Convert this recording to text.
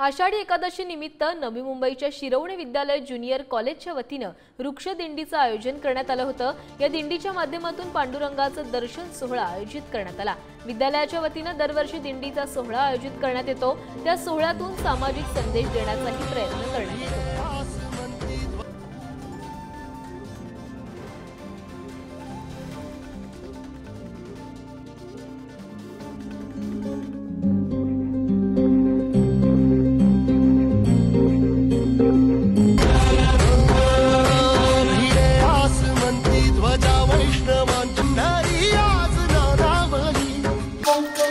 आषाढी एकादशी निमित्त नवी मुंबईच्या शिरवणे विद्यालय ज्युनियर कॉलेजच्या वतीनं वृक्षदिंडीचं आयोजन करण्यात आलं होतं. या दिंडीच्या माध्यमातून पांडुरंगाचं दर्शन सोहळा आयोजित करण्यात आला. विद्यालयाच्या वतीनं दरवर्षी दिंडीचा सोहळा आयोजित करण्यात येतो. त्या सोहळ्यातून सामाजिक संदेश देण्याचाही प्रयत्न करण्यात येतो Boom, boom.